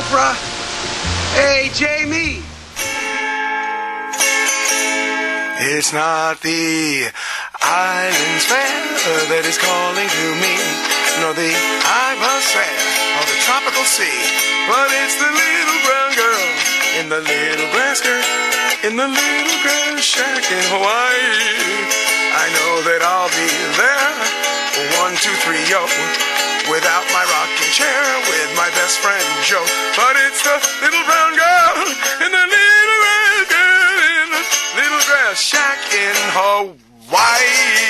Oprah. Hey, Jamie. It's not the island's fair that is calling to me, nor the atmosphere of the tropical sea, but it's the little brown girl in the little grass skirt, in the little grass shack in Hawaii. I know that I'll be there, one, two, three, yo, without best friend Joe, but it's the little brown girl in the little grass girl in the little grass shack in Hawaii.